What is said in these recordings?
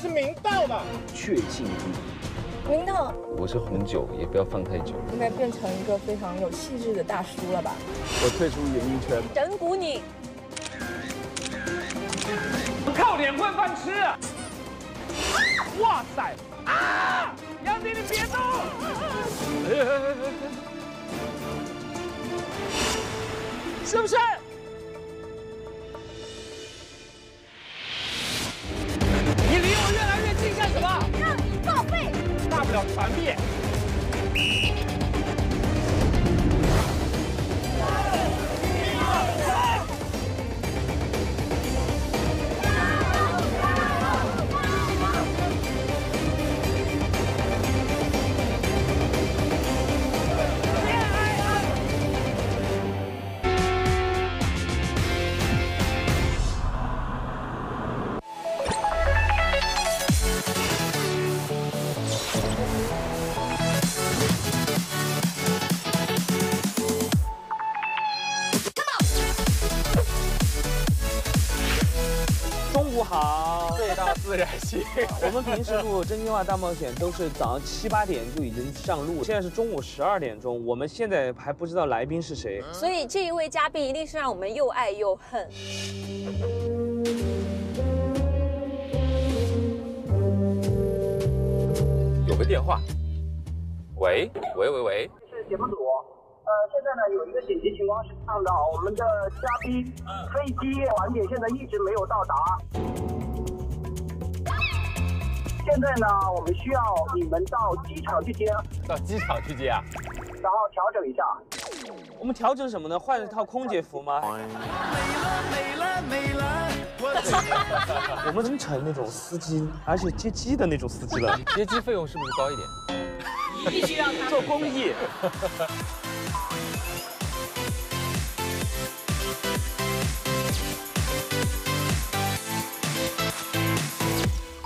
是明道吧，确信不疑。明道我是红酒，也不要放太久。应该变成一个非常有气质的大叔了吧？我退出演艺圈。整蛊你，靠脸混饭吃啊！哇塞！啊！杨迪，你别动！是不是？离我越来越近干什么？让你报备。大不了传灭。我们平时录《真心话大冒险》都是早上七八点就已经上路，现在是中午十二点钟，我们现在还不知道来宾是谁。所以这一位嘉宾一定是让我们又爱又恨。有个电话，喂喂喂喂，是节目组。呃，现在呢有一个紧急情况是这样的，我们的嘉宾飞机晚点现在一直没有到达。现在呢，我们需要你们到机场去接，到机场去接啊？然后调整一下。我们调整什么呢？换一套空姐服吗？我们真成那种司机，而且接机的那种司机了，接机费用是不是高一点？必须让他做公益。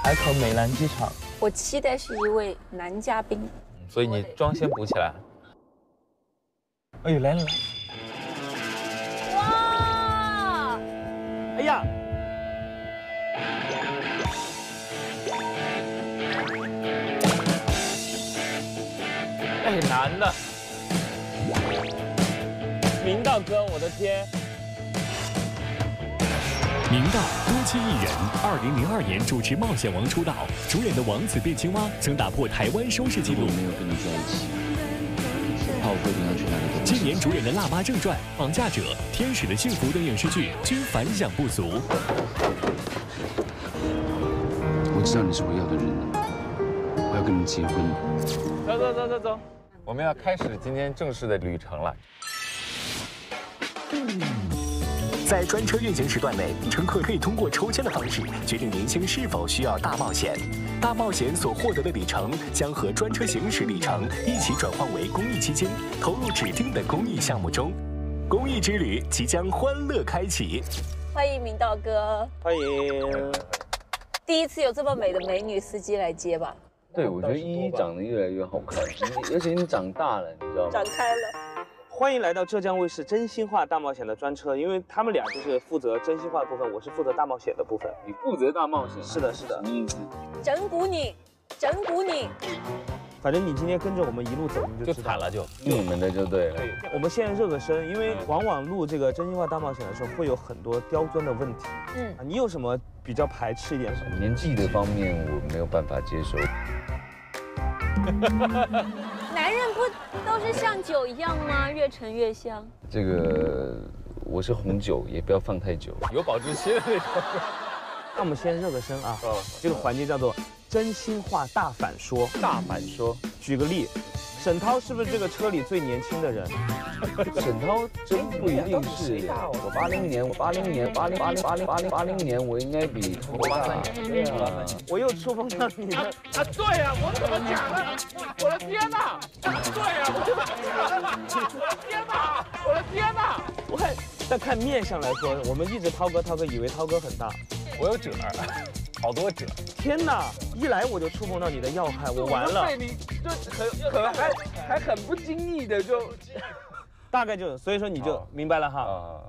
海口美兰机场，我期待是一位男嘉宾。所以你妆先补起来。哎呦，来了来了，哇！哎呀，哎，男的，明道哥，我的天！明道多栖艺人，二零零二年主持《冒险王》出道，主演的《王子变青蛙》曾打破台湾收视纪录。没有跟你在一起，怕我会跟他去哪里都今年主演的《腊八正传》《绑架者》《天使的幸福》等影视剧均反响不俗。我知道你是我要的人，我要跟你结婚。走走走走走，我们要开始今天正式的旅程了。在专车运行时段内，乘客可以通过抽签的方式决定明星是否需要大冒险。大冒险所获得的里程将和专车行驶里程一起转换为公益基金，投入指定的公益项目中。公益之旅即将欢乐开启。欢迎明道哥，欢迎。第一次有这么美的美女司机来接吧？对，我觉得依依长得越来越好看，你而且你长大了，你知道吗？展开了。欢迎来到浙江卫视《真心话大冒险》的专车，因为他们俩就是负责真心话的部分，我是负责大冒险的部分。你负责大冒险。是的，是的什，么意思？整蛊你，整蛊你。反正你今天跟着我们一路走，你就知道就惨了就，你们的就对了。我们现在热个身，因为往往录这个真心话大冒险的时候，会有很多刁钻的问题。嗯啊，你有什么比较排斥一点什么？年纪的方面我没有办法接受。都是像酒一样吗？越陈越香。这个我是红酒，也不要放太久，有保质期的那种。那我们先热个身啊。哦这个环节叫做真心话大反说。大反说，举个例，沈涛是不是这个车里最年轻的人？沈涛真不一定是。我八零年，我八零年，八零八零八零八零八零年，我应该比我八三年。对啊，我又触碰到你的。啊，对呀、我怎么讲呢？我的天哪！对呀、我怎么讲的？我的天哪！我的天哪！我看，但看面相来说，我们一直涛哥涛哥以为涛哥很大。我有褶儿，好多褶。天哪！一来我就触碰到你的要害，我完了。对，你就很可还还很不经意的就 大概就，所以说你就明白了哈。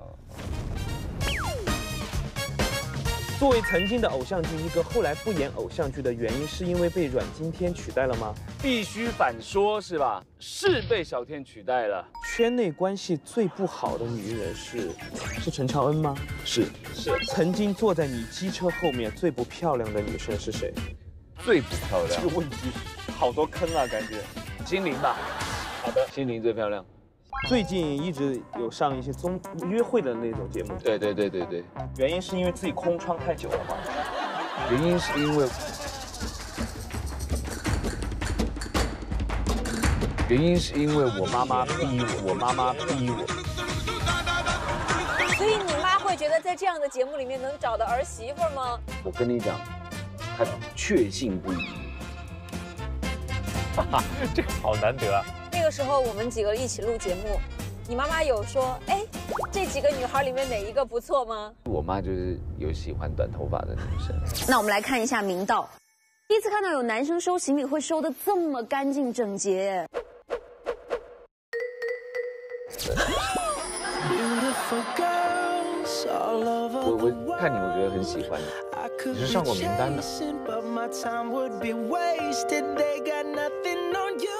啊，作为曾经的偶像剧一哥，后来不演偶像剧的原因，是因为被阮经天取代了吗？必须反说，是吧？是被小天取代了，圈内关系最不好的女人是是陈乔恩吗？是是。曾经坐在你机车后面最不漂亮的女生是谁？最不漂亮这。个问题好多坑啊，感觉。心灵吧，好的。心灵最漂亮。最近一直有上一些综约会的那种节目，对对对对对，原因是因为自己空窗太久了吗？原因是因为，原因是因为我妈妈逼我，我妈妈逼我。所以你妈会觉得在这样的节目里面能找到儿媳妇吗？我跟你讲，她确信不疑。哈 哈这个好难得啊！那个时候我们几个一起录节目，你妈妈有说，哎，这几个女孩里面哪一个不错吗？我妈就是有喜欢短头发的女生。那我们来看一下明道，第一次看到有男生收行李会收的这么干净整洁。我我看你，我觉得很喜欢你。你是上过名单的，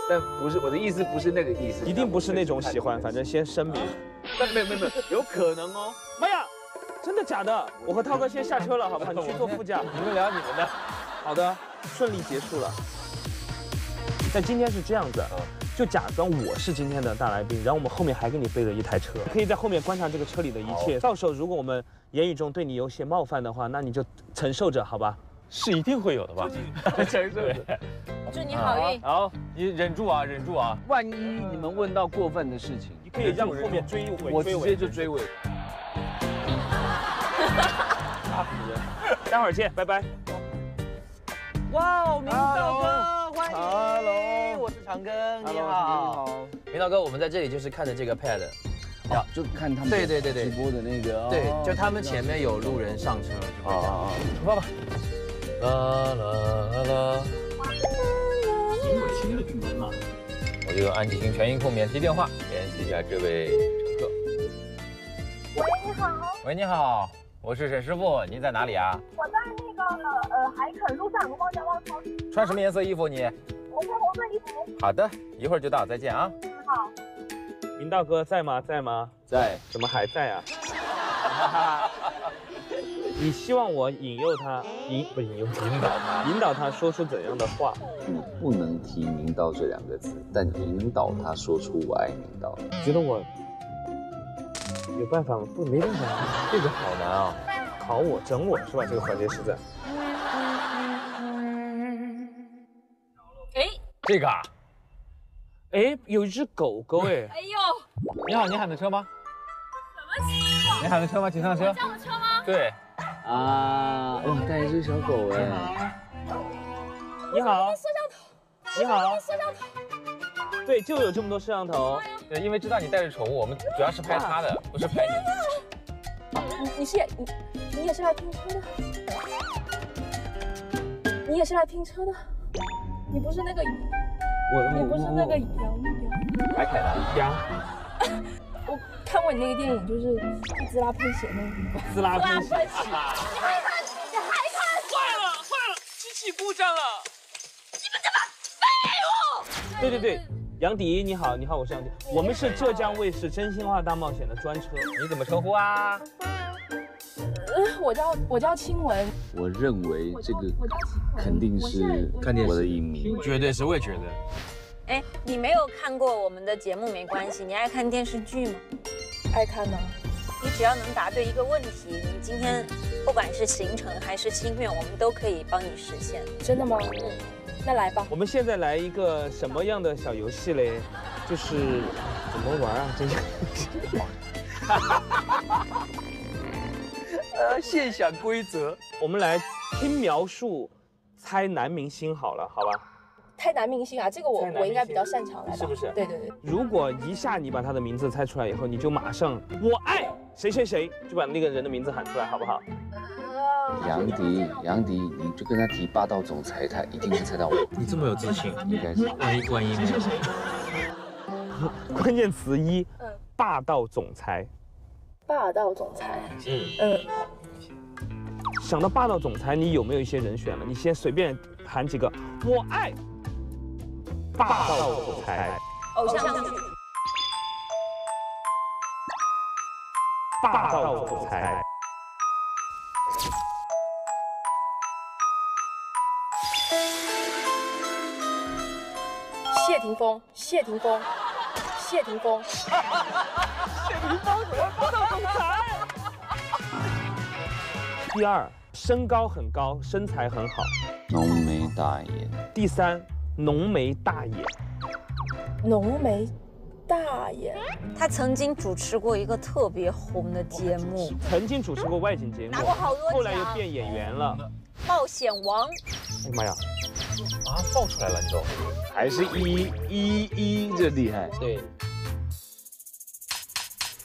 但不是我的意思，不是那个意思，一定不是那种喜欢，反正先声明。但没有没有没有，有可能哦。妈呀，真的假的？我和涛哥先下车了，好不好？你去坐副驾。你们聊你们的。好的，顺利结束了。但今天是这样子，就假装我是今天的大来宾，然后我们后面还给你备了一台车，可以在后面观察这个车里的一切。到时候如果我们言语中对你有些冒犯的话，那你就承受着，好吧？是一定会有的吧？承受着。祝你好运。好，你忍住啊，忍住啊！万一你们问到过分的事情，你可以让后面追尾，我直接就追尾。吓死人！待会儿见，拜拜。哇哦，明道哥，欢迎 Hello，我是长庚，你好。明道哥，我们在这里就是看着这个 pad，哦，就看他们对对对对直播的那个，对，就他们前面有路人上车，就会这样。出发吧。啦啦啦。我就用安吉星全音控免提电话联系一下这位乘客。喂，你好，喂，你好，我是沈师傅，您在哪里啊？我在那个呃海肯路上有个汪家旺超市，穿什么颜色衣服你？我穿红色衣服。好的，一会儿就到，再见啊。你好，明道哥在吗？在吗？在。怎么还在啊？你希望我引诱他，引不引诱，引导他，引导他说出怎样的话？你不能提“明道”这两个字，但引导他说出“我爱明道觉得我有办法吗？不，没办法，这个好难啊。考我，整我是吧？这个环节实在。哎这个啊，哎，有一只狗狗哎，哎呦，你好，你喊的车吗？什么情况？你喊的车吗？请上车。叫的车吗？对，”啊！哇，带一只小狗哎，你好，摄像头，你好，摄像头。对，就有这么多摄像头。对，因为知道你带着宠物，我们主要是拍它的，不是拍你。你你是你你也是来拼车的？你也是来拼车的？你不是那个我你不是那个杨杨？白凯南。羊我看过你那个电影，就是滋啦喷血那个。滋啦喷血。你还看？你还看？坏了坏了，机器故障了。对对对，杨迪你好，你好，我是杨迪，我们是浙江卫视《真心话大冒险》的专车。你怎么称呼啊？呃，我叫我叫青文，我认为这个。肯定是我的影迷。绝对是，我也觉得。哎，你没有看过我们的节目没关系，你爱看电视剧吗？爱看吗。你只要能答对一个问题，你今天不管是行程还是心愿，我们都可以帮你实现。真的吗？嗯，那来吧。我们现在来一个什么样的小游戏嘞？就是怎么玩啊？这个 呃，现想规则。我们来听描述，猜男明星好了，好吧？猜男明星啊，这个我我应该比较擅长来吧？是不是对对对。如果一下你把他的名字猜出来以后，你就马上我爱谁谁谁，就把那个人的名字喊出来，好不好？杨迪，杨迪，你就跟他提霸道总裁，他一定能猜到我。你这么有自信，应该是。万一万一没有？关键词一，嗯霸道总裁。霸道总裁，嗯，嗯，想到霸道总裁，你有没有一些人选了？你先随便喊几个，我爱霸道总裁，偶像剧，霸道总裁，谢霆锋，谢霆锋，谢霆锋，谢霆锋怎么当总裁第二，身高很高，身材很好。浓眉大眼，第三，浓眉大眼。浓眉大眼，他曾经主持过一个特别红的节目曾经主持过外景节目，拿过好多奖后来又变演员了。《冒险王》。哎呀妈呀！啊，爆出来了，你都。还是一一一这厉害。对，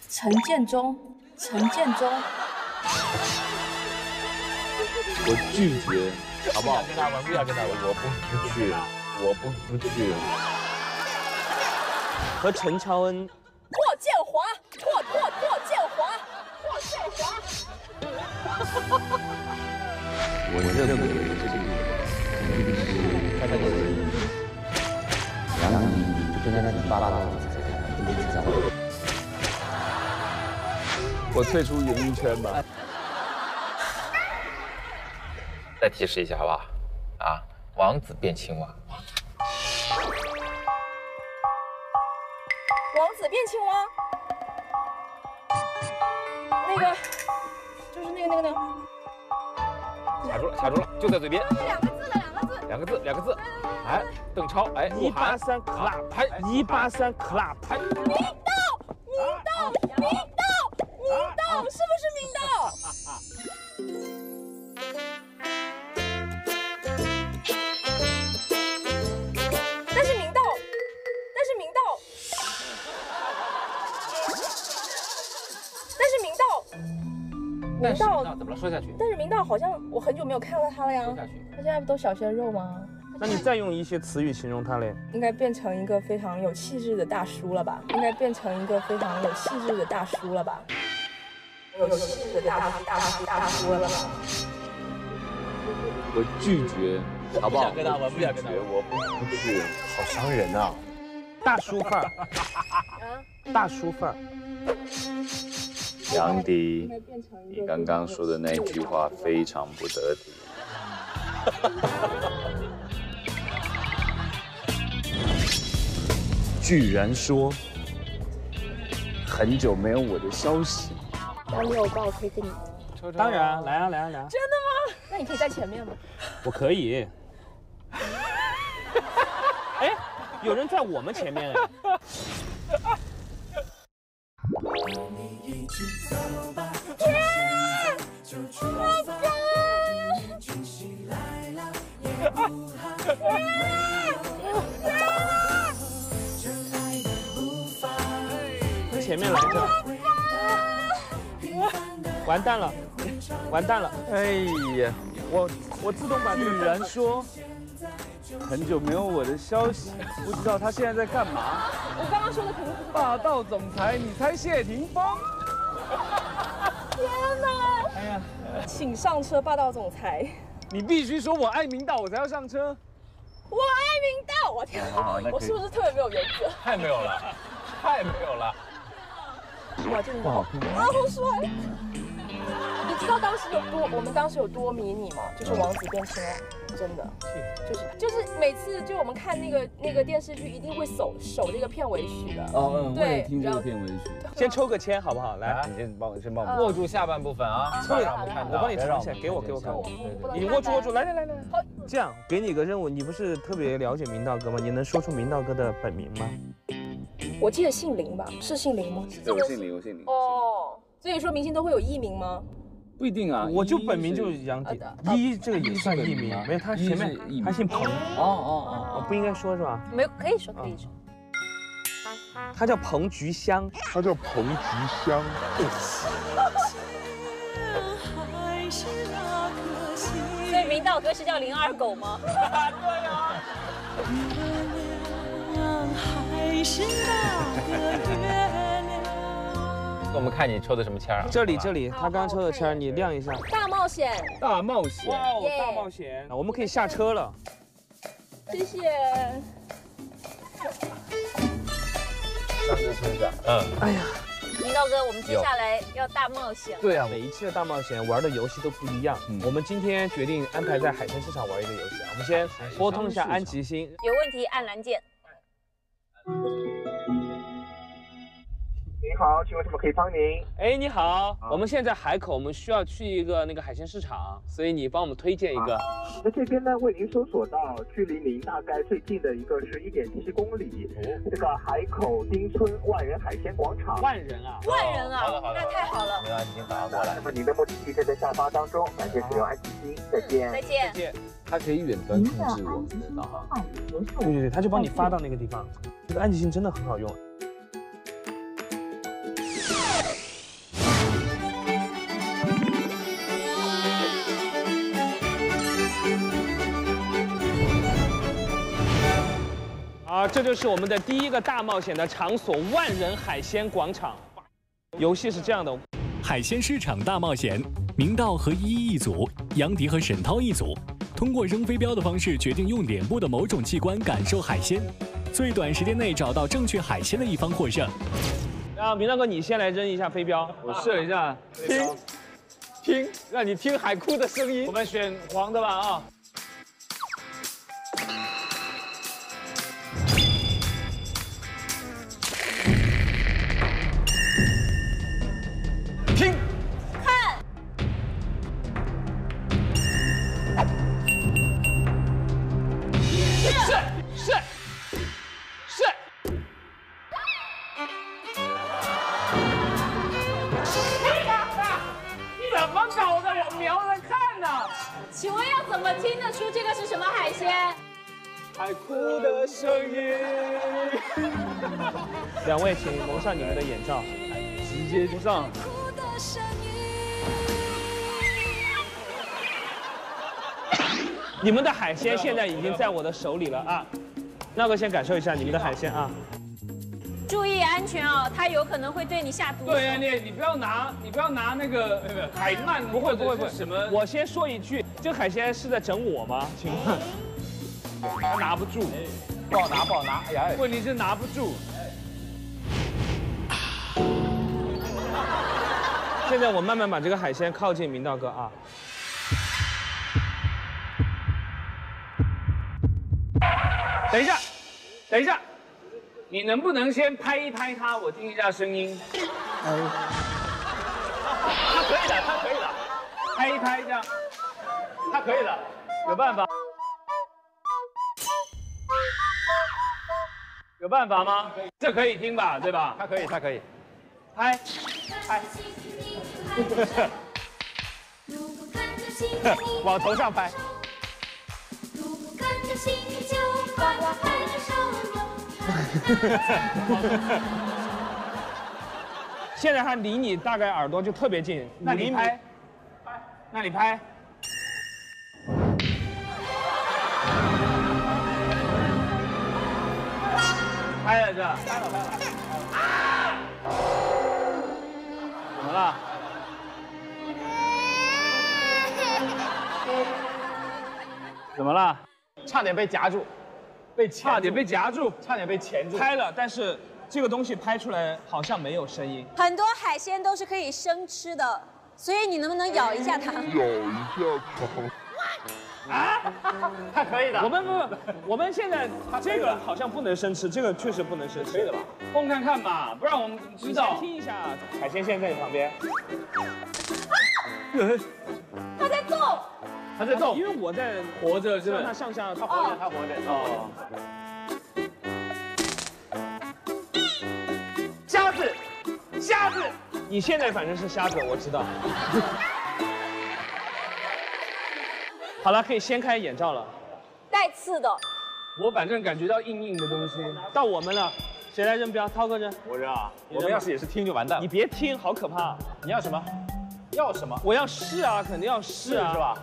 陈建忠，陈建忠，我拒绝，好不好？跟他玩，不要跟他玩，我不不去，我不不去。和陈乔恩霍建华，霍霍霍建华，霍建华，我认为这个这个杨宁就跟他那霸道总裁一直在。我退出演艺圈吧。再提示一下好不好？啊，王子变青蛙，王子变青蛙，那个就是那个那个那个，卡住了，卡住了，就在嘴边，两个字的两个字，两个字，哎，邓超，哎，一八三 club，拍一八三 club，拍，明道，明道，明道，明道，是不是明道？但是明道，但是明道，但是明明道怎么了？说下去，但是明道好像我很久没有看到他了呀说。下去。他现在不都小鲜肉吗？那你再用一些词语形容他嘞？应该变成一个非常有气质的大叔了吧？应该变成一个非常有气质的大叔了吧？有气质的大叔大叔大叔了吧？我拒绝，好不好？不想跟他玩不想跟他玩我不不去。好伤人啊！大叔范儿，大叔范儿。杨迪，你刚刚说的那句话非常不得体。居然说很久没有我的消息，然后你有报可以跟你，当然，来啊来啊来啊！真的吗？那你可以在前面吗？我可以。哎，有人在我们前面哎。前面来着，完蛋了，完蛋了！哎呀，我我自动把女人说很久没有我的消息，不知道他现在在干嘛。我刚刚说的肯定不是。霸道总裁，你猜谢霆锋？天哪！哎呀，请上车，霸道总裁。你必须说我爱明道，我才要上车。我爱明道，我天哪！我是不是特别没有原则？太没有了，太没有了。哇，真的好听啊，好帅！你知道当时有多，我们当时有多迷你吗？就是王子变青蛙，真的，就是就是每次就我们看那个那个电视剧，一定会守守这个片尾曲的。哦，嗯，我对也听这个片尾曲。先抽个签好不好？来，你先帮我，先帮我。握住下半部分啊，对让我们看到。我帮你别让尝一下，给我给我看。我你握住握住，来来来来。好这样，给你个任务，你不是特别了解明道哥吗？你能说出明道哥的本名吗？我记得姓林吧？是姓林吗？对，我姓林，我姓林。哦，所以说明星都会有艺名吗？不一定啊，我就本名就是杨迪啊，一这个也算艺名，没有他前面他姓彭，哦哦哦不应该说是吧？没有，可以说可以说。他叫彭菊香，他叫彭菊香。所以明道哥是叫林二狗吗？我们看你抽的什么签儿啊？这里这里，他刚刚抽的签儿，你亮一下。大冒险，大冒险，哇哦，大冒险！我们可以下车了。谢谢。上这车上，嗯，哎呀，明道哥，我们接下来要大冒险。对啊，每一期的大冒险玩的游戏都不一样。嗯我们今天决定安排在海鲜市场玩一个游戏啊。我们先拨通一下安吉星。有问题按蓝键。您好，请问什么可以帮您？哎，你好，我们现在海口，我们需要去一个那个海鲜市场，所以你帮我们推荐一个。那这边呢，为您搜索到距离您大概最近的一个是一点七公里，这个海口丁村万人海鲜广场。万人啊，万人啊好的好，的那太好了。没关系，已经打过来那。么您的目的地正在下发当中，感谢使用安吉星，再见。再见。见。它可以远端控制我们的导航。对对对，他就帮你发到那个地方。这个安吉星真的很好用。啊，这就是我们的第一个大冒险的场所——万人海鲜广场。游戏是这样的，海鲜市场大冒险，明道和依依一组，杨迪和沈涛一组，通过扔飞镖的方式决定用脸部的某种器官感受海鲜，最短时间内找到正确海鲜的一方获胜。啊，明道哥，你先来扔一下飞镖，我试一下，听，听，让你听海哭的声音我。们选黄的吧啊。海鲜现在已经在我的手里了啊！那个先感受一下你们的海鲜啊。注意安全哦，它有可能会对你下毒手。对呀，你你不要拿，你不要拿那个那个海鳗，不会不会不会什么，我先说一句，这个海鲜是在整我吗？请问？他拿不住，不好拿不好拿，哎呀，问题是拿不住。现在我慢慢把这个海鲜靠近明道哥啊。等一下，等一下，你能不能先拍一拍他，我听一下声音？他可以的，他可以的，拍一拍这样，他可以的，有办法？有办法吗？这可以听吧，对吧？他可以，他可以。拍，拍，往头上拍。现在他离你大概耳朵就特别近，那你拍，拍，那你拍。拍了这，拍了拍了。怎么了？怎么了？差点被夹住，被差点被夹住。差点被钳住。拍了，但是这个东西拍出来好像没有声音。很多海鲜都是可以生吃的，所以你能不能咬一下它？他 可以的。我们不不，我们现在这个好像不能生吃，这个确实不能生吃，可以的吧？碰看看吧，不然我们知道先？听一下，海鲜现在在你旁边，啊 它在动，他在动因，为我在活着是不是让它？上下，他活着，他活着。哦。瞎子，瞎子，你现在反正是瞎子，我知道。好了，可以掀开眼罩了。带刺的。我反正感觉到硬硬的东西。到我们了，谁来扔镖？涛哥扔。我扔啊！我们要是也是听就完蛋了。你别听，好可怕。你要什么？要什么？我要试啊，肯定要试啊，是吧？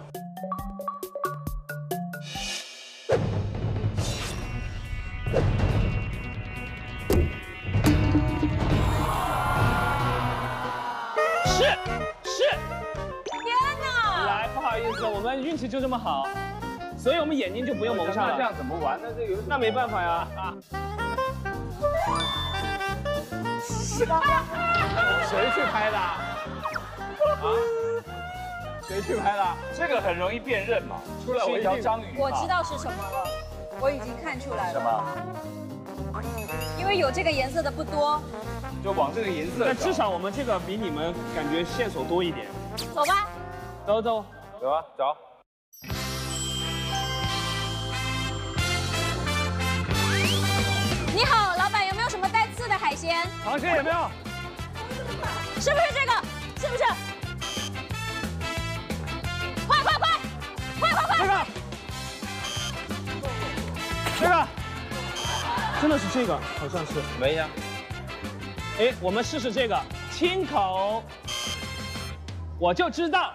们运气就这么好，所以我们眼睛就不用蒙上了。那这样怎么玩呢？这有那没办法呀。啊，谁去拍的？啊？谁去拍的？这个很容易辨认嘛。出来我一条章鱼。我知道是什么了，我已经看出来了。什么？因为有这个颜色的不多。就往这个颜色。但至少我们这个比你们感觉线索多一点。走吧。走走走啊走。你好，老板，有没有什么带刺的海鲜？螃蟹有没有？是不是这个？是不是？快快快，快快快！这个，这个，真的是这个，好像是没呀。哎，我们试试这个亲口，我就知道。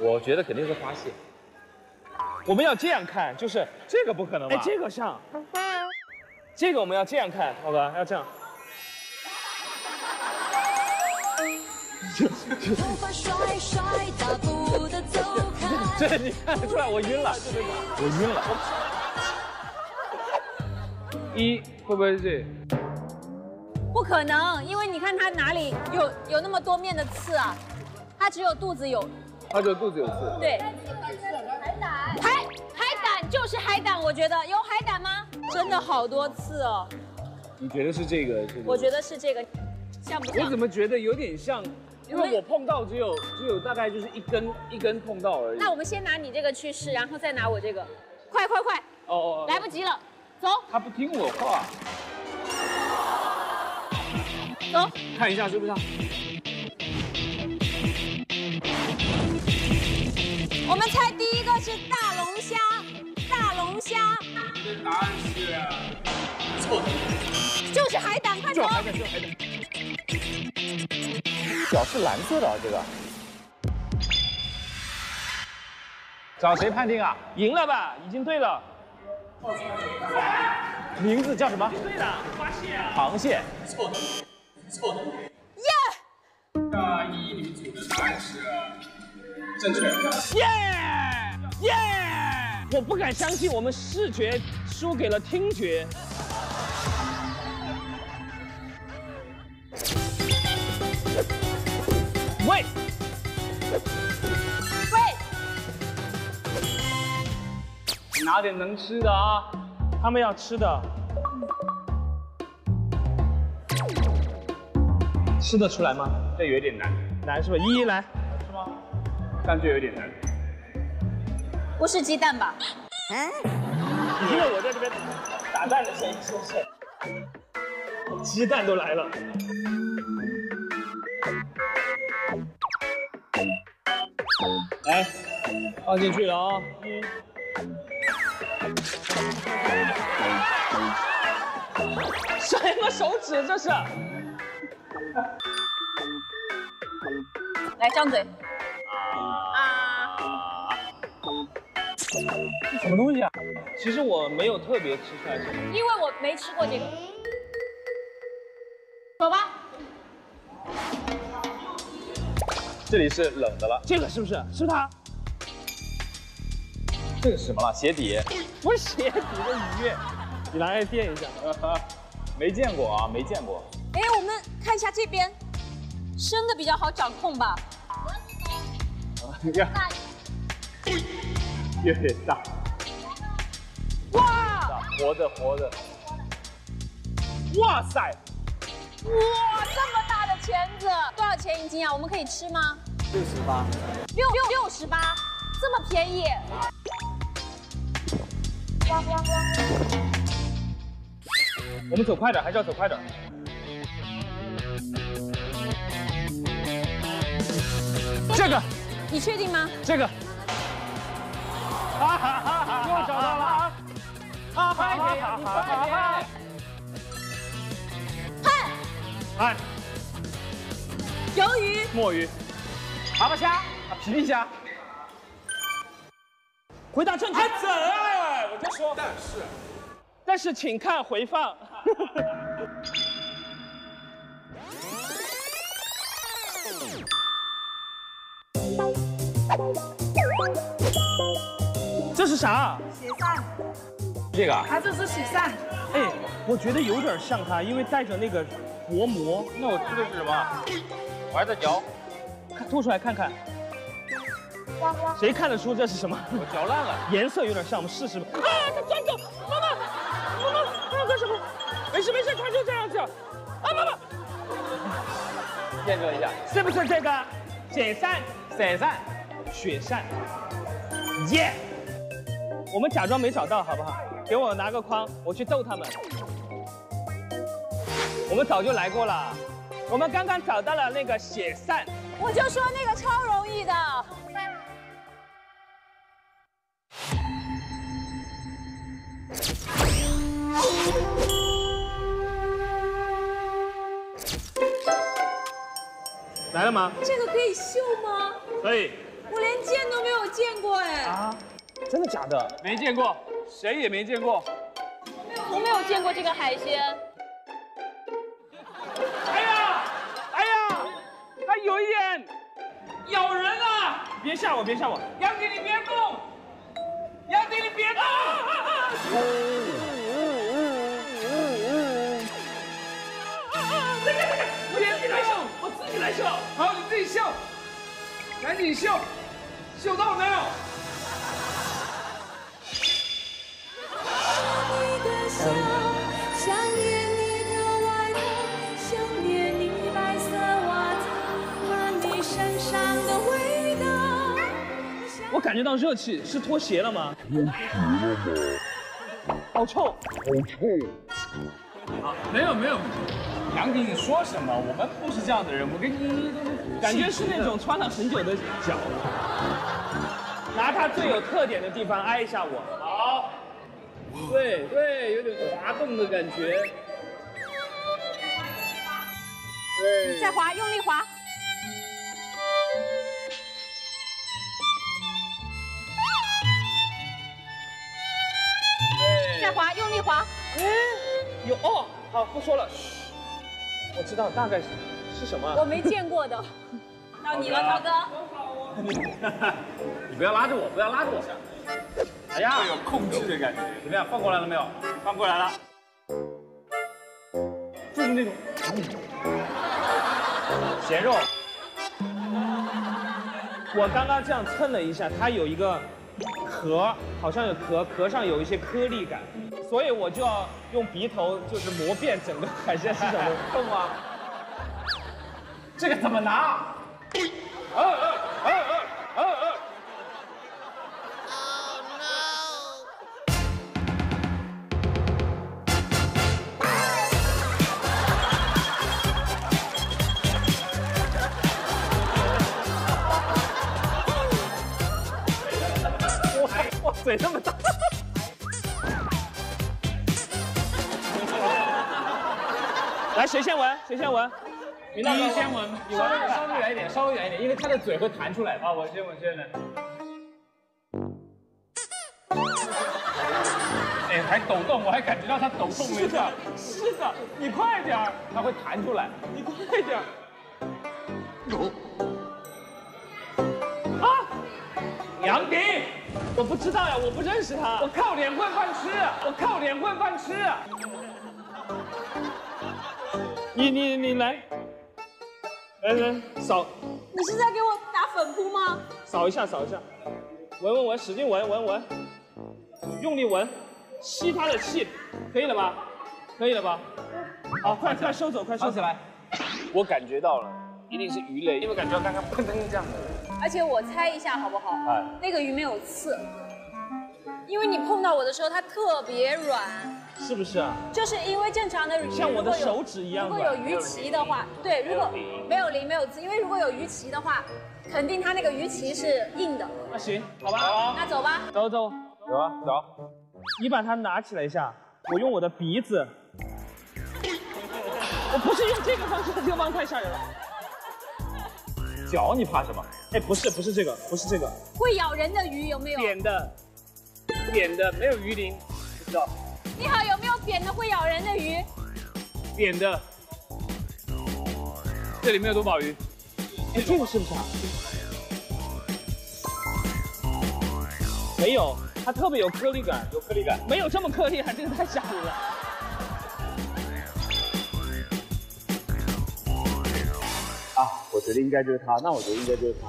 我觉得肯定是花蟹。我们要这样看，就是这个不可能吧？哎，这个像。这个我们要这样看，涛哥要这样。这你看得出来我晕了，我晕了。一会不会是这？不可能，因为你看它哪里有有那么多面的刺啊？它只有肚子有。它只有肚子有刺。对。海胆。海海胆就是海胆，我觉得有海胆吗？真的好多刺哦。你觉得是这个？是我觉得是这个，像不像？我怎么觉得有点像？因为我碰到只有只有大概就是一根一根碰到而已。那我们先拿你这个去试，然后再拿我这个，快快快！哦哦，来不及了，走。他不听我话。走，看一下是不是？我们猜第一个是大龙虾，大龙虾。答案是错的，就是海胆，快走。海胆，就海胆。脚是蓝色的啊，这个。找谁判定啊？赢了吧？已经对了。名字叫什么？对的，螃蟹。螃蟹。错的，错的。耶！大一女主的答案是正确。耶耶！我不敢相信，我们视觉输给了听觉。喂，喂，拿点能吃的啊！他们要吃的，吃得出来吗？这有点难，难是吧？一一来？感觉有点难。不是鸡蛋吧？你听到我在这边打蛋的声音是不是？鸡蛋都来了。来，放进去了啊！什么手指这是？来，张嘴。什么东西啊？其实我没有特别吃出来什么，因为我没吃过这个。走吧。这里是冷的了，这个是不是？是它？这个是什么了？鞋底？不是鞋底的鱼，你拿来垫一下。没见过啊，没见过。哎，我们看一下这边，生的比较好掌控吧。呀，越越大。哇！活的活的。哇塞！哇，这么大的钳子，多少钱一斤啊？我们可以吃吗？六十八。六六六十八，这么便宜。我们走快点，还是要走快点。这个，你确定吗？这个。哈哈哈哈！又找到了啊！啊，快点，你快点！看，看，鱿鱼、墨鱼、蛤蟆虾、皮皮虾。回答正确。哎，我就说。但是，但是请看回放。这是啥？雪扇，这个啊，它这是雪扇，哎，我觉得有点像它，因为带着那个薄膜。那我吃的是什么？我还在嚼，看吐出来看看，哇哇，谁看得出这是什么？我嚼烂了。颜色有点像，我们试试吧。啊，它钻走，妈妈，妈妈，它要干什么？没事没事，它就这样子。啊，妈妈，验证一下，是不是这个雪扇？散散。雪扇，耶！我们假装没找到，好不好？给我拿个筐，我去逗他们。我们早就来过了，我们刚刚找到了那个血扇。我就说那个超容易的。来了吗？这个可以秀吗？可以。我连见都没有见过哎。啊？真的假的？没见过，谁也没见过。我没有见过这个海鲜。哎呀，哎呀，它有一点咬人啊！别吓我，别吓我。杨迪，你别动！杨迪，你别动！这个这个，我自己来秀，我自己来秀。好，你自己秀，赶紧秀，秀到没有？我感觉到热气，是脱鞋了吗？脱鞋了吗？好臭，好臭。没有没有，杨迪，你说什么？我们不是这样的人，我跟你感觉是那种穿了很久的脚。拿它最有特点的地方挨一下我。好。对对，有点滑动的感觉。对。再滑，用力滑。再滑，用力滑。哎，有哦，好，不说了。嘘，我知道大概是是什么。我没见过的。到你了，涛哥。你不要拉着我，不要拉着我。哎呀，有控制的感觉，怎么样？放过来了没有？放过来了。就是那种咸肉。我刚刚这样蹭了一下，它有一个壳，好像有壳，壳上有一些颗粒感，所以我就要用鼻头就是磨遍整个海鲜市场的洞啊？这个怎么拿？嘴那么大！来，谁先闻？谁先闻？你先闻，你闻，稍微远一点，稍微远一点，因为它的嘴会弹出来。啊，我先，我先来。哎，还抖动，我还感觉到它抖动了一下。是的，你快点儿，它会弹出来。你快点儿。有。啊！杨迪，我不知道呀，我不认识他。我靠脸混饭吃，我靠脸混饭吃。你你你来，来来扫。你是在给我打粉扑吗？扫一下，扫一下，闻闻闻，使劲闻闻闻，用力闻，吸他的气，可以了吧？可以了吧？好，快快收走，快收起来。我感觉到了，一定是鱼类，因为感觉到刚刚砰砰这样的。而且我猜一下好不好？哎，那个鱼没有刺，因为你碰到我的时候它特别软。是不是啊？就是因为正常的鱼像我的手指一样如果有鱼鳍的话，对，如果没有鳞没有刺，因为如果有鱼鳍的话，肯定它那个鱼鳍是硬的。那行，好吧，那走吧。走走，走啊走。你把它拿起来一下，我用我的鼻子。我不是用这个方式，这个方式太吓人了。脚你怕什么？哎，不是不是这个，不是这个。会咬人的鱼有没有？扁的，扁的，没有鱼鳞，不知道。你好，有没有扁的会咬人的鱼？扁的，这里面有多宝鱼。哎，这个是不是啊？没有，它特别有颗粒感，有颗粒感，没有这么颗粒啊，这个太吓人了。啊，我觉得应该就是他，那我觉得应该就是他。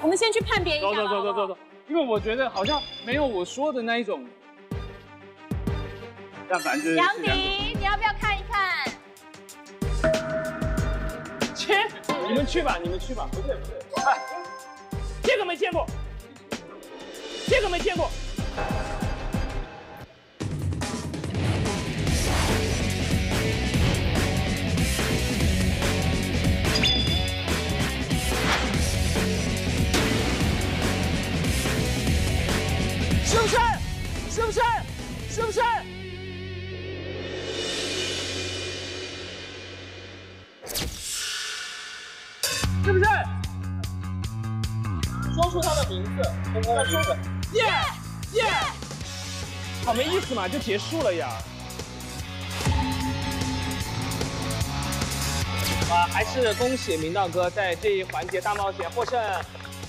我们先去判别一下走走走走走走，因为我觉得好像没有我说的那一种。但反正就是杨迪，你要不要看一看？切，你们去吧，你们去吧。不对不对，哎，这个没见过，这个没见过。是不是？是不是？是不是？是不是？说出他的名字，说出他的名字，耶耶，好没意思嘛，就结束了呀。啊，还是恭喜明道哥在这一环节大冒险获胜，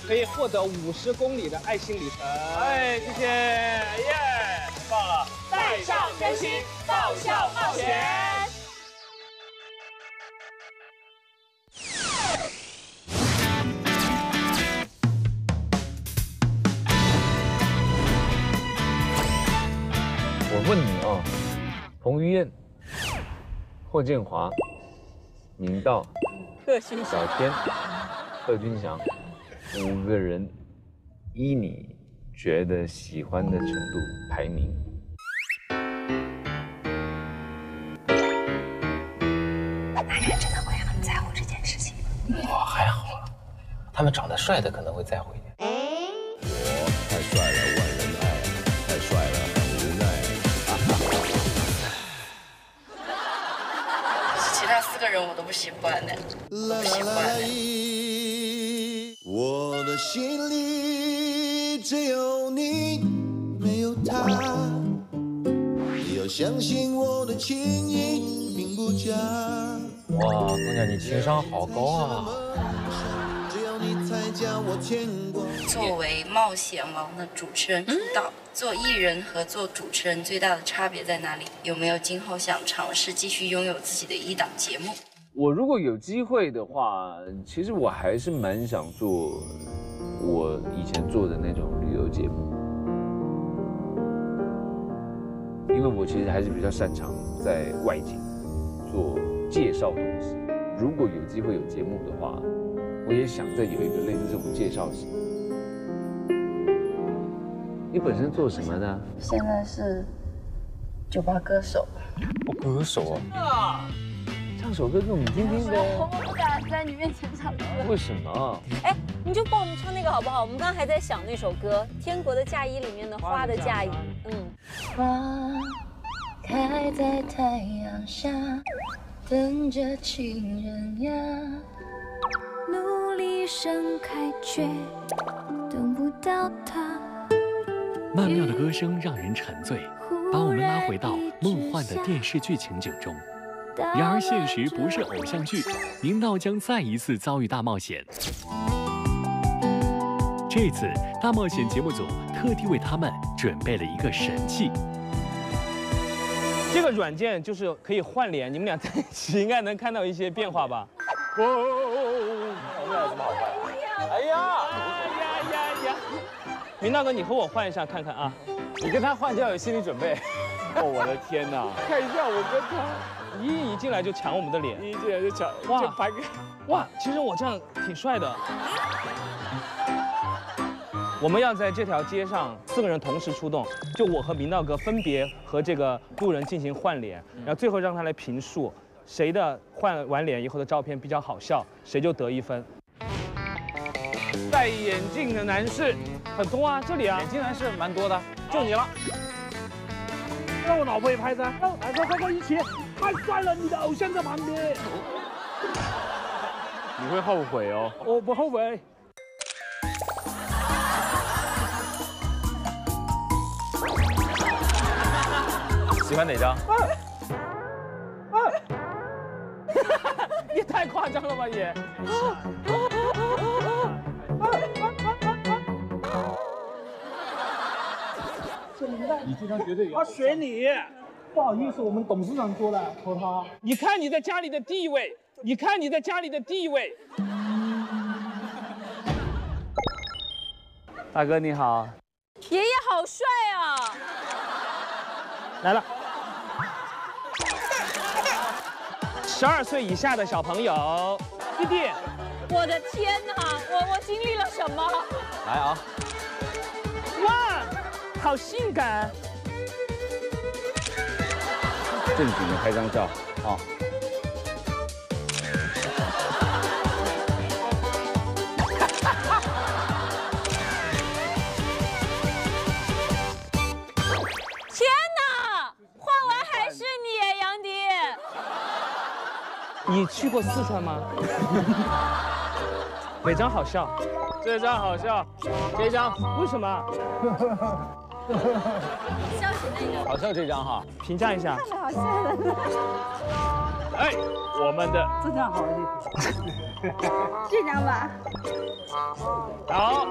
可以获得五十公里的爱心里程。哎，谢谢，耶，太棒了！带上真心爆笑冒险。我问你啊，彭于晏、霍建华、明道、贺勋小天、贺军翔五个人，依你觉得喜欢的程度排名，男人真的会很在乎这件事情。我还好了，他们长得帅的可能会在乎一点。太帅了，万人爱；太帅了，很无奈。其他四个人我都不喜欢的，啦不喜欢的。我的心里只有你，没有他。你要相信我的情意并不假。哇，姑娘，你情商好高啊！作为冒险王的主持人出道，做艺人和做主持人最大的差别在哪里？有没有今后想尝试继续拥有自己的一档节目？我如果有机会的话，其实我还是蛮想做我以前做的那种旅游节目，因为我其实还是比较擅长在外景做介绍东西。如果有机会有节目的话，我也想再有一个类似这种介绍型。你本身做什么的？现在是酒吧歌手。我歌手啊，唱首歌给我们听听呗。我不敢在你面前唱歌。为什么？哎，你就帮我们唱那个好不好？我们刚刚还在想那首歌《天国的嫁衣》里面的花的嫁衣。嗯。花开在太阳下，等着情人呀。努力盛开，却等不到他。曼妙的歌声让人沉醉，把我们拉回到梦幻的电视剧情景中。然而现实不是偶像剧，明道将再一次遭遇大冒险。这次大冒险节目组特地为他们准备了一个神器。这个软件就是可以换脸，你们俩在一起应该能看到一些变化吧？哦，我们俩有什么好看？哎呀，呀呀呀！明道哥，你和我换一下看看啊。你跟他换就要有心理准备。哦，我的天哪！看一下我跟他，一一进来就抢我们的脸，一进来就抢，哇就拍个哇，其实我这样挺帅的。我们要在这条街上四个人同时出动，就我和明道哥分别和这个路人进行换脸，然后最后让他来评述谁的换完脸以后的照片比较好笑，谁就得一分。戴眼镜的男士很多啊，这里啊，眼镜男士蛮多的，就你了。让我老婆也拍一张，来快快快一起！太帅了，你的偶像在旁边。你会后悔哦。我不后悔。喜欢哪张？也太夸张了吧也！你这张绝对有。他选你。不好意思，我们董事长过来和他。你看你在家里的地位，你看你在家里的地位。大哥你好，爷爷好帅啊！来了，十二岁以下的小朋友，弟弟，我的天哪，我我经历了什么？来啊，哇，好性感！正经的拍张照啊。天哪，画完还是你，杨迪。你去过四川吗？哪张好笑？这张好笑，这张为什么？笑死那个。好笑这张哈，评价一下。看着好吓人。哎，我们的这张好一点，这张吧。好，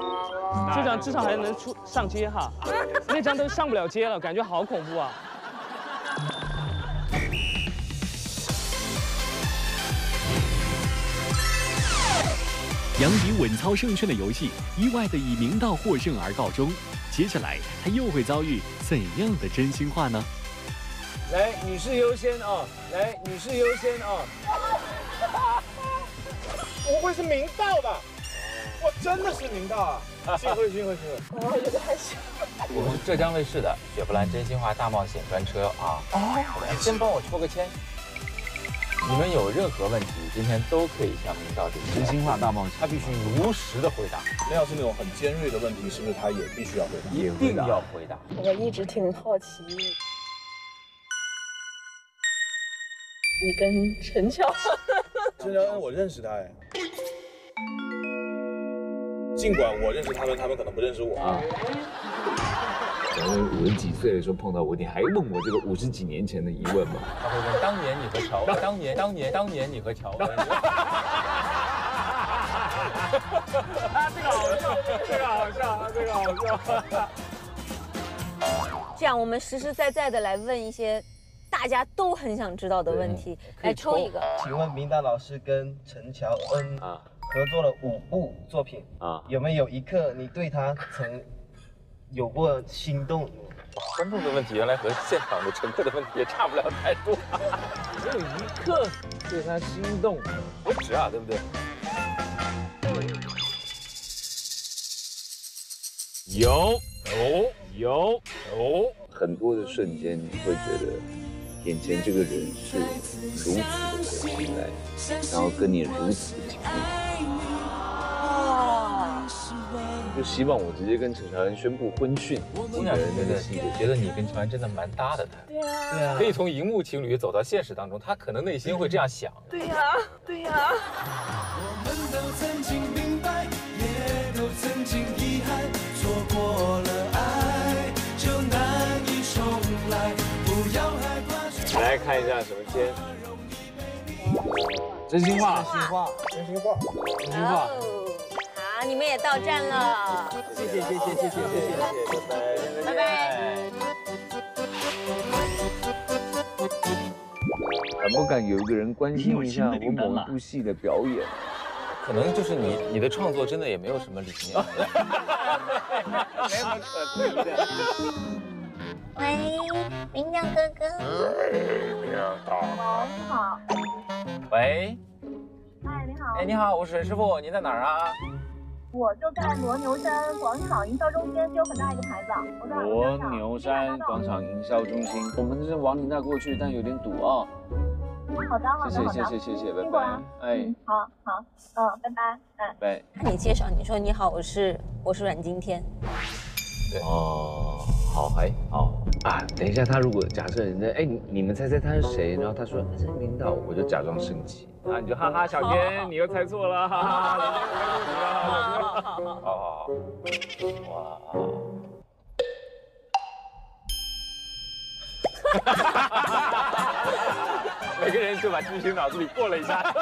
这张至少还能出上街哈，那张都上不了街了，感觉好恐怖啊！杨迪稳操胜券的游戏意外的以明道获胜而告终。接下来他又会遭遇怎样的真心话呢？来，女士优先啊！来，女士优先啊！不会是明道吧，我真的是明道啊！幸会幸会幸会。我有点害羞。我们是浙江卫视的雪佛兰真心话大冒险专车啊！哦，先帮我抽个签。你们有任何问题，今天都可以向明道提真心话大冒险，他必须如实的回答。那要是那种很尖锐的问题，是不是他也必须要回答？一定要回答。我一直挺好奇，你跟陈乔，陈乔恩我认识他哎，尽管我认识他们，他们可能不认识我啊。五十几岁的时候碰到我，你还问我这个五十几年前的疑问吗？他会问当年你和乔恩，当年当年当年你和乔恩。这个好笑，这个好笑，这个好笑。这样，我们实实在在的来问一些大家都很想知道的问题，来抽一个。请问明道老师跟陈乔恩啊合作了五部作品啊，有没有一刻你对他曾有过心动？观众的问题原来和现场的乘客的问题也差不了太多。没有一刻对他心动，不止啊，对不对？有有有有，很多的瞬间你会觉得，眼前这个人是如此的回来，然后跟你如此的亲密。就希望我直接跟陈乔恩宣布婚讯。我俩觉得，觉得你跟乔恩真的蛮搭的，他。对呀。对呀。可以从荧幕情侣走到现实当中，他可能内心会这样想。对呀，对呀。我们都曾经明白，也都曾经遗憾，错过了爱就难以重来，不要害怕。来看一下什么签？真心话，真心话，真心话，真心话。好，你们也到站了。谢谢谢谢谢谢谢谢，拜拜拜拜。敢不敢有一个人关心一下我某一部戏的表演？可能就是你，你的创作真的也没有什么理念。没有可能的。喂，明亮哥哥。明亮好。你好。喂。嗨，你好。哎，你好，我是沈师傅，您在哪儿啊？我就在罗牛山广场营销中心，就很大一个牌子。我在罗牛山广场营销中心，我们是往你那过去，但有点堵哦。好的，好的，谢谢谢谢谢谢，拜拜。哎，好好，嗯，拜拜，嗯。拜。那你介绍，你说你好，我是我是阮经天。对哦，好，哎好啊。等一下，他如果假设人家哎，你们猜猜他是谁？然后他说他是领导，我就假装生气。啊，你就哈哈，小天，你又猜错了，哈哈，你又猜好。好好，哇，哈哈哈每个人就把剧情脑子里过了一下，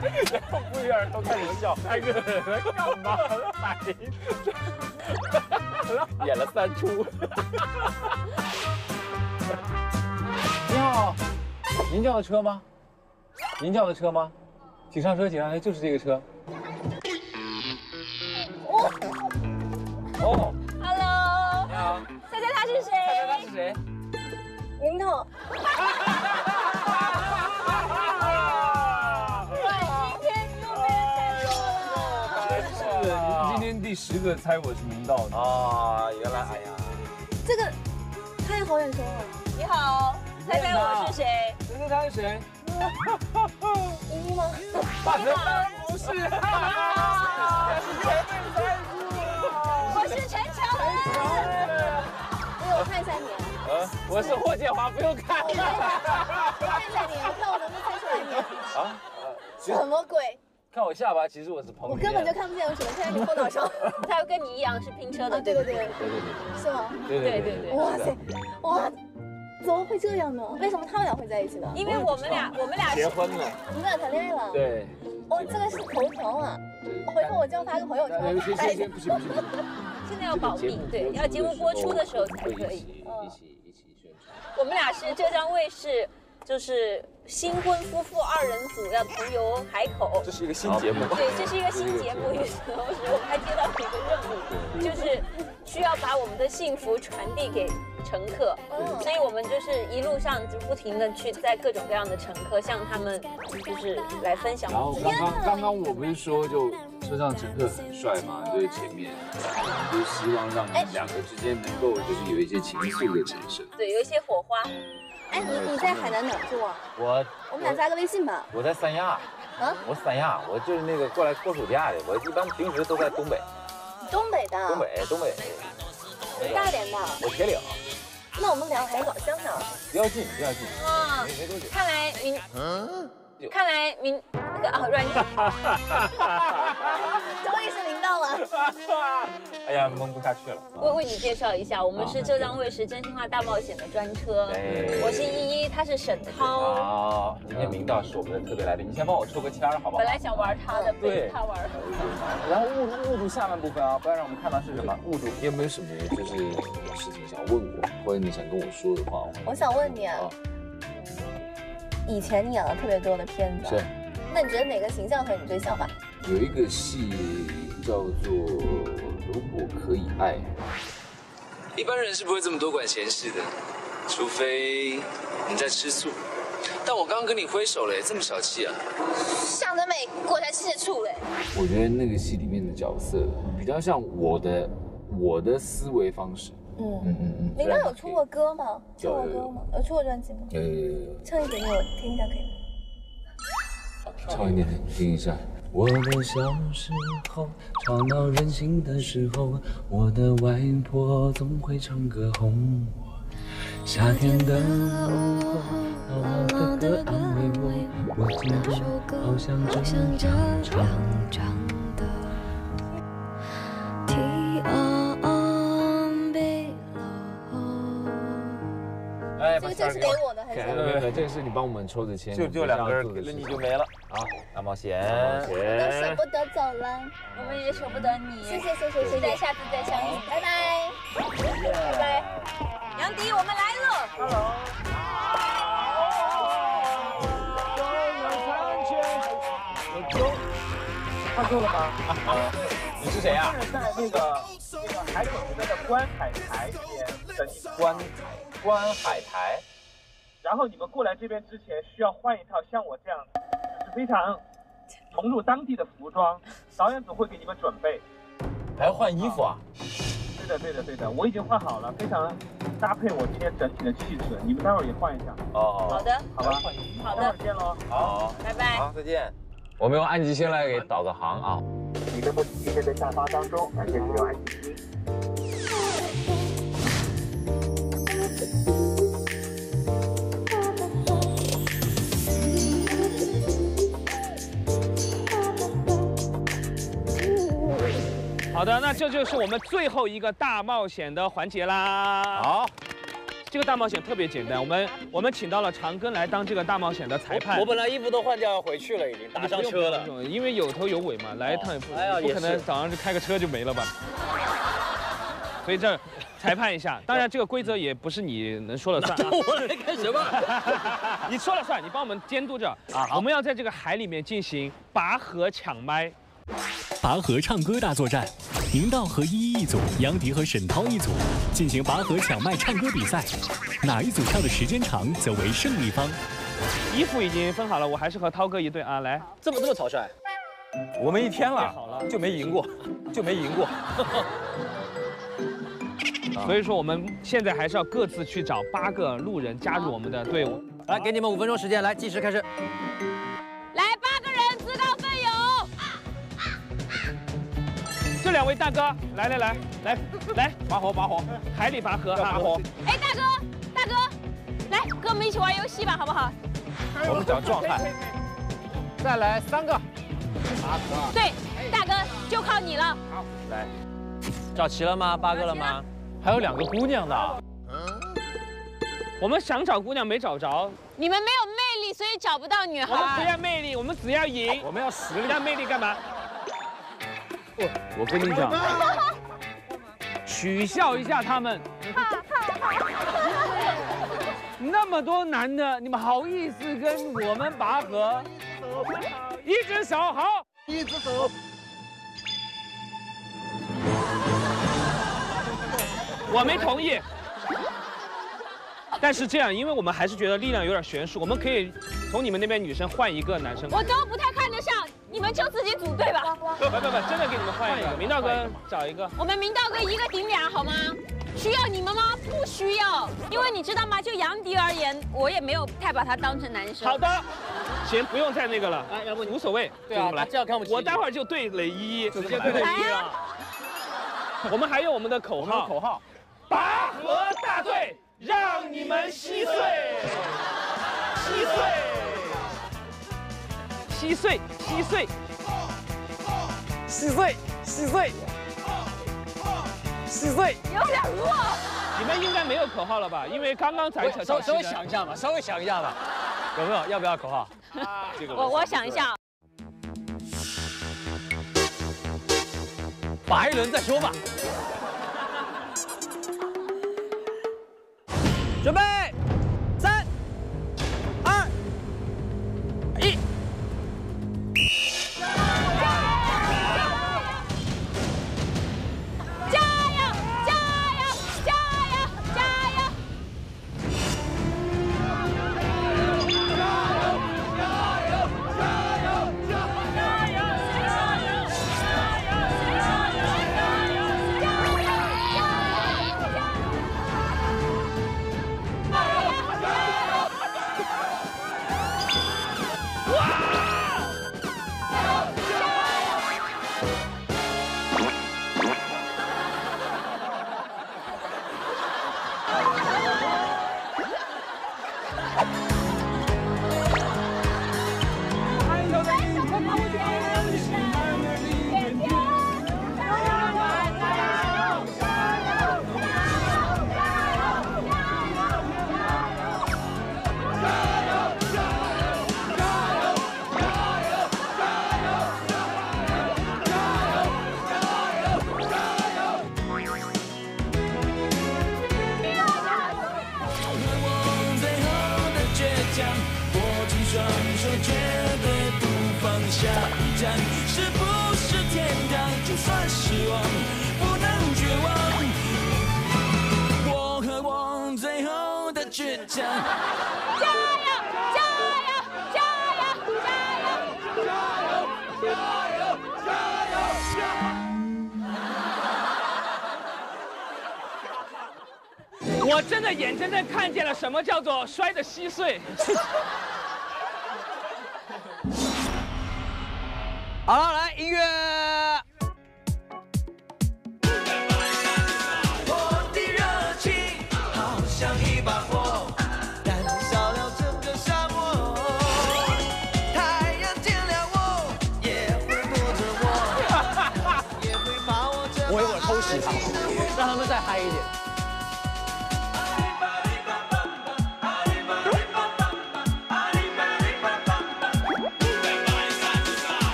然后服务员都开始笑，三个人干嘛？了，演了三出。你好，您叫的车吗？您叫的车吗？请上车，请上车，就是这个车。哦，Hello，你好，猜猜他是谁？猜猜他是谁？明透。今天又被人猜错了。是，您今天第十个猜我是明道的啊，原来，哎呀，这个他也好眼熟啊。你好，猜猜我是谁？他是谁？依依吗？大神不是，我是陈乔恩。给我看一下你，呃，我是霍建华，不用看。我看一下你，我看我能不能猜出来你。啊，什么鬼？看我下巴，其实我是彭。我根本就看不见，我只能看见你后脑勺。他跟你一样是拼车的，对对对，对对对是吗？对对对对。哇塞，哇，怎么会这样呢？为什么他们俩会在一起呢？因为我们俩，我们俩结婚了。你们俩谈恋爱了？。对。哦，这个是头条啊！回头我就要发个朋友圈。行行行，不行不行。现在要保密，对，要节目播出的时候才可以。一起一起宣传。我们俩是浙江卫视，就是新婚夫妇二人组要同游海口。这是一个新节目。对，这是一个新节目。与此同时，我们还接到了一个任务，就是需要把我们的幸福传递给乘客。所以我们就是一路上就不停的去在各种各样的乘客向他们就是来分享。然后刚刚刚刚我不是说就车上乘客很帅嘛，就是前面，就希望让两个之间能够就是有一些情愫的产生。对，有一些火花。哎，你你在海南哪儿住啊？我我们俩加个微信吧。我在三亚。啊？我三亚，我就是那个过来过暑假的。我一般平时都在东北。东北的。东北，东北。大连的。我铁岭。那我们俩还老乡呢。比较近，比较近。啊，没没多久。看来明，看来明那个啊软件。终于是明道了。哎呀，蒙不下去了。为为你介绍一下，我们是浙江卫视《真心话大冒险》的专车。我是依依，他是沈涛。好，今天明道是我们的特别来宾，你先帮我抽个签儿，好不好？本来想玩他的，被他玩。然后捂住捂住下半部分啊，不要让我们看到是什么。捂住。你有没有什么就是事情想问我，或者你想跟我说的话？我想问你啊，以前你演了特别多的片子，是。那你觉得哪个形象和你最像吧？有一个戏叫做《如果可以爱》，一般人是不会这么多管闲事的，除非你在吃醋。但我刚刚跟你挥手嘞，这么小气啊？想得美，果才吃醋嘞。我觉得那个戏里面的角色比较像我的我的思维方式。嗯嗯嗯嗯。林丹有出过歌吗？出过歌吗？有出过专辑吗？有有有有。唱一点给我听一下可以吗？唱一点听一下。我的小时候，吵闹任性的时候，我的外婆总会唱歌哄我。夏天的午后，姥姥的歌安慰我，我记得好像这样唱个就是给我的还是？没有没有，这个是你帮我们抽的签，就就两根，给了你就没了。好，大冒险，都舍不得走了，我们也舍不得你。谢谢谢谢谢谢，下次再相遇，拜拜，拜拜。杨迪，我们来了。Hello。看错了吗？你是谁呀？是在那个那个海口那边的观海台边等你们。观观海台。然后你们过来这边之前需要换一套像我这样，就是非常融入当地的服装，导演组会给你们准备。还要换衣服啊？对的对的对的，我已经换好了，非常搭配我今天整体的气质。你们待会儿也换一下。哦。好的。好吧。好的。待会儿见喽。好。拜拜。好，再见。我们用安吉星来给导个航啊。你的目的地在下发当中，感谢使用安吉星。好的，那这就是我们最后一个大冒险的环节啦。好，这个大冒险特别简单，我们我们请到了长庚来当这个大冒险的裁判。我本来衣服都换掉要回去了，已经打上车了。因为有头有尾嘛，来一趟也不哎呀不可能早上就开个车就没了吧？所以这裁判一下。当然，这个规则也不是你能说了算啊。我来干什么？你说了算，你帮我们监督着啊。我们要在这个海里面进行拔河抢麦。拔河唱歌大作战，明道和依依一组，杨迪和沈涛一组，进行拔河抢麦唱歌比赛，哪一组跳的时间长，则为胜利方。衣服已经分好了，我还是和涛哥一队啊，来。这么这么草率？我们一天了，了就没赢过，就没赢过。所以说我们现在还是要各自去找八个路人加入我们的队伍。来，给你们五分钟时间，来计时开始。来，八这两位大哥，来来来来来，拔河拔河，海里拔河拔河。哎，大哥大哥，来跟我们一起玩游戏吧，好不好？我们找壮汉。再来三个。拔河。对，大哥就靠你了。好，来，找齐了吗？八个了吗？还有两个姑娘的。我们想找姑娘没找着。你们没有魅力，所以找不到女孩。我们不要魅力，我们只要赢。我们要实力。要魅力干嘛？我跟你讲，取笑一下他们。那么多男的，你们好意思跟我们拔河？一只手好，一只手。我没同意。但是这样，因为我们还是觉得力量有点悬殊，我们可以从你们那边女生换一个男生。我都不太看得上，们就自己组队吧。不不不，真的给你们换一个。明道哥找一个。我们明道哥一个顶俩好吗？需要你们吗？不需要，因为你知道吗？就杨迪而言，我也没有太把他当成男生。好的，行，不用再那个了。哎，要不无所谓，对啊，来，这样看我我待会儿就对雷一，直接对雷一了。我们还有我们的口号，口号，拔河大队。让你们稀碎，稀碎，稀碎，稀碎，稀碎，稀碎，有点弱。你们应该没有口号了吧？因为刚刚才稍稍微想一下吧，稍微想一下吧，有没有？要不要口号？我我想一下，拔一轮再说吧。准备，见了什么叫做摔得稀碎。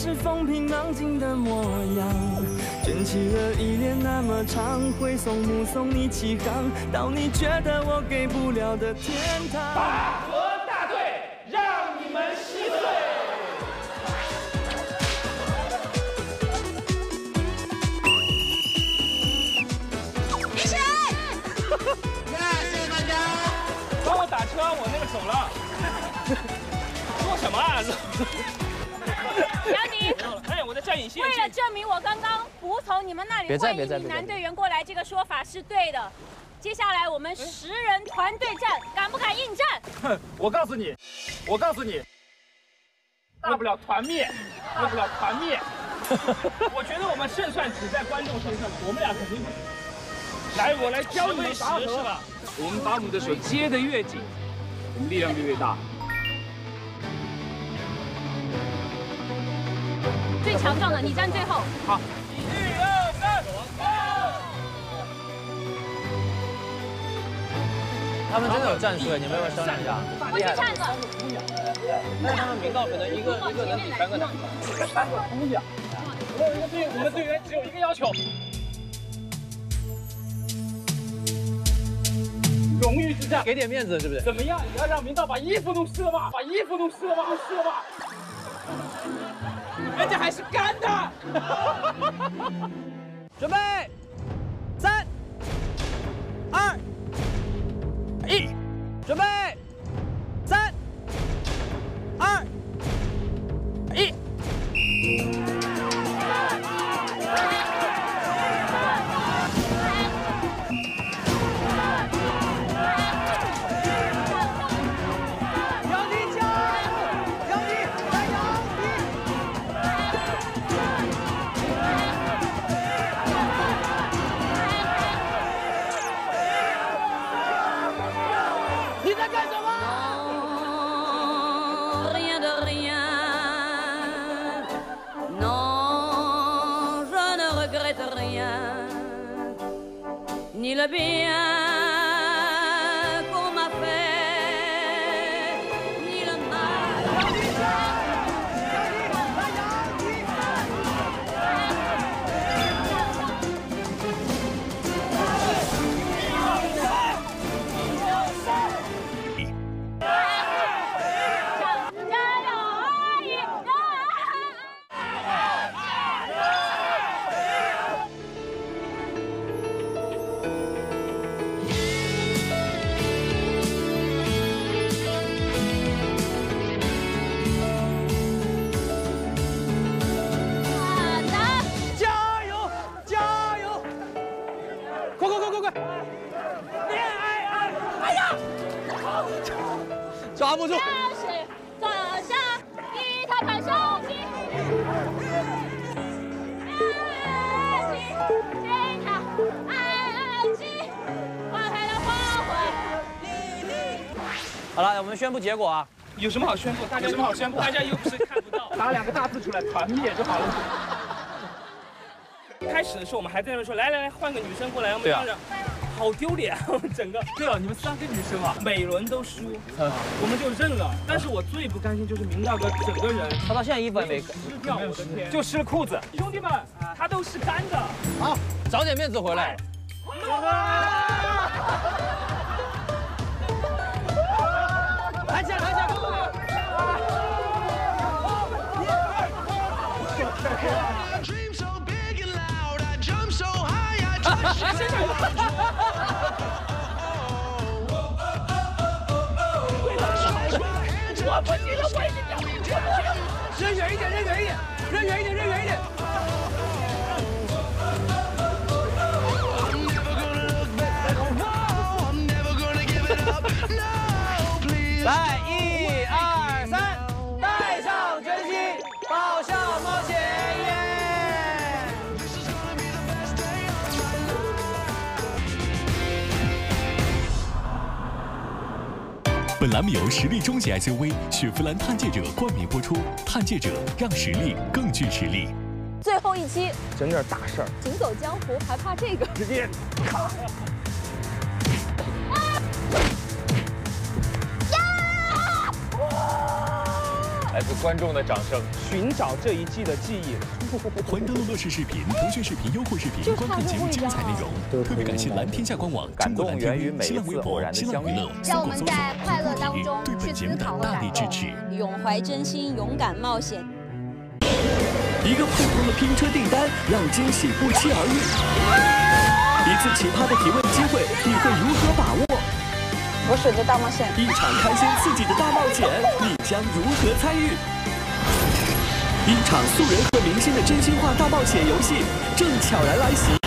是风平浪静的模样。卷起了依恋那么长，挥送目送你起航，到你觉得我给不了的天堂。拔河大队，让你们心碎。一起来！谢谢大家。帮我打车，我那个走了。做什么啊？为了证明我刚刚服从你们那里换一名男队员过来这个说法是对的，接下来我们十人团队战，敢不敢应战？哼，我告诉你，我告诉你，大不了团灭，大不了团灭。我觉得我们胜算只在观众身上，我们俩肯定。来，我来教你们拔河是吧？我们把我们的手接得越紧，我们力量就越大。最强壮的你站最后。好。一二三，他们真的有战术，你们要不要商量一下？我去站着。但是他们明道可能一个一个能比三个男的。三个姑娘。我有一个队，我们队员只有一个要求，荣誉之战，给点面子是不是？怎么样？你要让明道把衣服弄湿了吧？把衣服弄湿了吧？弄湿了吧？人家还是干的。准备，三、二、一，准备，三、二、一。布结果啊。有什么好宣布？大家有什么好宣布？大家又不是看不到，打两个大字出来，团灭就好了。开始的时候我们还在那边说，来来来，换个女生过来，我们让让。好丢脸啊！我们整个对啊，你们三个女生啊，每轮都输，我们就认了。但是我最不甘心就是明道哥整个人，他到现在衣服还没湿掉，我的天，就湿了裤子。兄弟们，他都是干的。好，找点面子回来。我不行了，我已经扔远一点，扔远一点，扔远一点，扔远一点。来，栏目由实力中级 SUV 雪佛兰探界者冠名播出，探界者让实力更具实力。最后一期整点大事儿。行走江湖还怕这个？直接卡。来自观众的掌声。寻找这一季的记忆。欢登录乐视视频、腾讯视频优酷视频，观看节目精彩内容。特别感谢蓝天下官网、中国蓝天娱、新浪微博、新浪娱乐、让我们在快乐当中对本节目的大力支持。永怀真心，勇敢冒险。一个普通的拼车订单，让惊喜不期而遇。一次奇葩的提问机会，你会如何把握？我选择大冒险。一场开心刺激的大冒险，你将如何参与？一场素人和明星的真心话大冒险游戏正悄然来袭。